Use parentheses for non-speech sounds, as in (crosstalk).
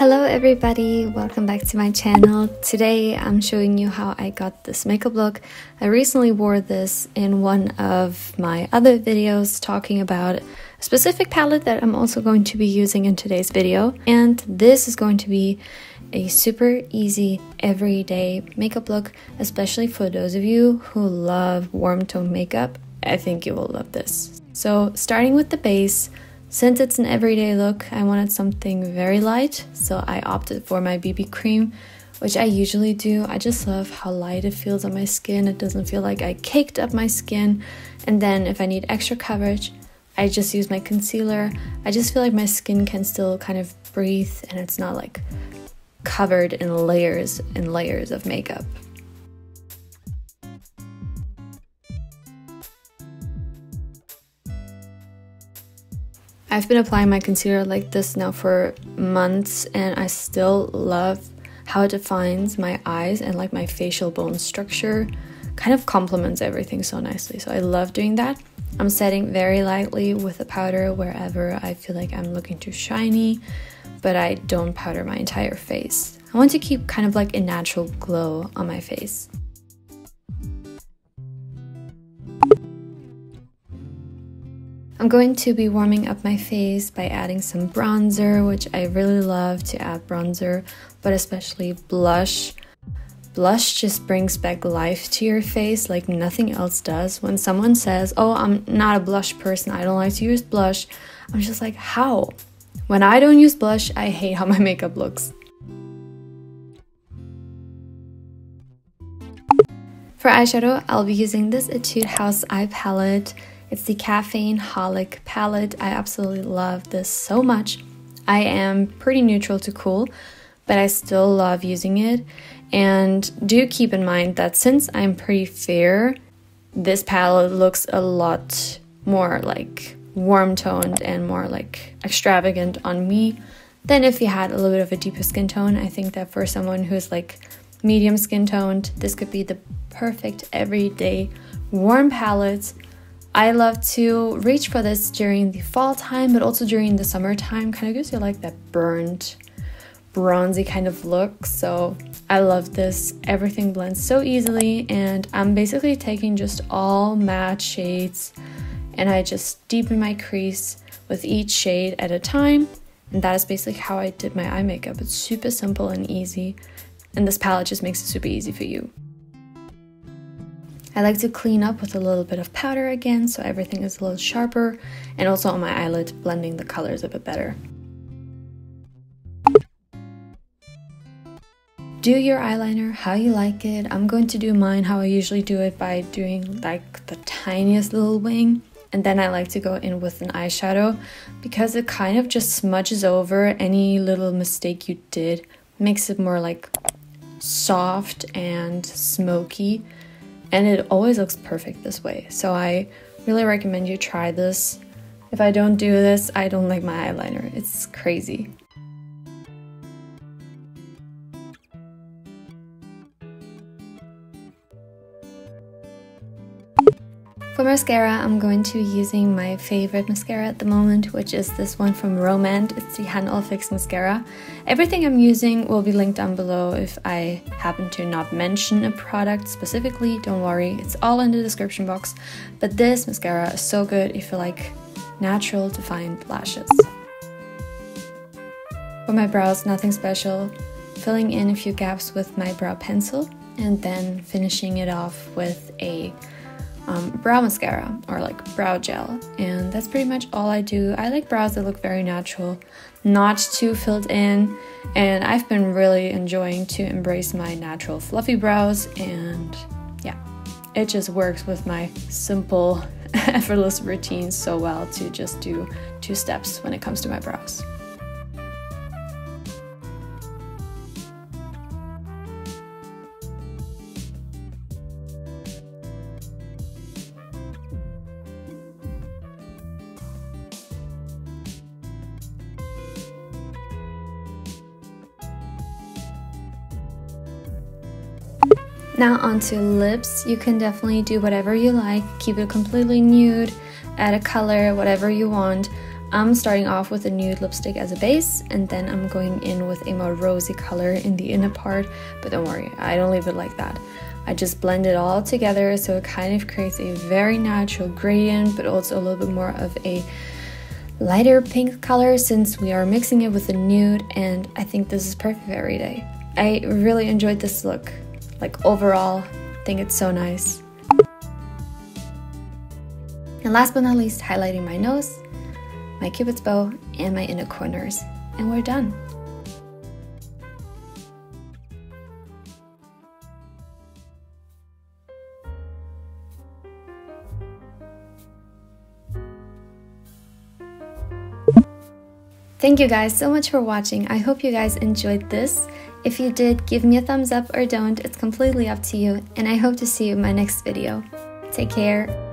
Hello everybody, welcome back to my channel. Today I'm showing you how I got this makeup look. I recently wore this in one of my other videos talking about a specific palette that I'm also going to be using in today's video. And this is going to be a super easy everyday makeup look, especially for those of you who love warm tone makeup. I think you will love this. So starting with the base, since it's an everyday look, I wanted something very light, so I opted for my BB cream, which I usually do. I just love how light it feels on my skin. It doesn't feel like I caked up my skin. And then if I need extra coverage, I just use my concealer. I just feel like my skin can still kind of breathe and it's not like covered in layers and layers of makeup. I've been applying my concealer like this now for months and I still love how it defines my eyes and like my facial bone structure kind of complements everything so nicely. So I love doing that. I'm setting very lightly with a powder wherever I feel like I'm looking too shiny, but I don't powder my entire face. I want to keep kind of like a natural glow on my face. I'm going to be warming up my face by adding some bronzer, which I really love to add bronzer, but especially blush. Blush just brings back life to your face like nothing else does. When someone says, Oh, I'm not a blush person, I don't like to use blush, I'm just like, How? When I don't use blush, I hate how (laughs) my makeup looks. For eyeshadow, I'll be using this Etude House Eye Palette. It's the Caffeine Holic palette. I absolutely love this so much. I am pretty neutral to cool, but I still love using it. And do keep in mind that since I'm pretty fair, this palette looks a lot more like warm toned and more like extravagant on me than if you had a little bit of a deeper skin tone. I think that for someone who's like medium skin toned, this could be the perfect everyday warm palette I love to reach for this during the fall time, but also during the summertime. Kind of gives you like that burnt, bronzy kind of look. So I love this. Everything blends so easily, and I'm basically taking just all matte shades and I just deepen my crease with each shade at a time. And that is basically how I did my eye makeup. It's super simple and easy, and this palette just makes it super easy for you. I like to clean up with a little bit of powder again so everything is a little sharper and also on my eyelid blending the colors a bit better. Do your eyeliner how you like it. I'm going to do mine how I usually do it by doing like the tiniest little wing and then I like to go in with an eyeshadow because it kind of just smudges over any little mistake you did, makes it more like soft and smoky and it always looks perfect this way. So I really recommend you try this. If I don't do this, I don't like my eyeliner. It's crazy. For mascara, I'm going to be using my favorite mascara at the moment, which is this one from Romand. It's the Han All Fix Mascara. Everything I'm using will be linked down below if I happen to not mention a product specifically. Don't worry, it's all in the description box. But this mascara is so good if you like natural defined lashes. For my brows, nothing special. Filling in a few gaps with my brow pencil and then finishing it off with a um, brow mascara or like brow gel. And that's pretty much all I do. I like brows that look very natural, not too filled in. And I've been really enjoying to embrace my natural fluffy brows. And yeah, it just works with my simple, (laughs) effortless routine so well to just do two steps when it comes to my brows. Now onto lips, you can definitely do whatever you like, keep it completely nude, add a color, whatever you want. I'm starting off with a nude lipstick as a base and then I'm going in with a more rosy color in the inner part, but don't worry, I don't leave it like that. I just blend it all together so it kind of creates a very natural gradient, but also a little bit more of a lighter pink color since we are mixing it with a nude and I think this is perfect every day. I really enjoyed this look. Like overall, I think it's so nice. And last but not least, highlighting my nose my cupid's bow, and my inner corners. And we're done. Thank you guys so much for watching. I hope you guys enjoyed this. If you did, give me a thumbs up or don't. It's completely up to you. And I hope to see you in my next video. Take care.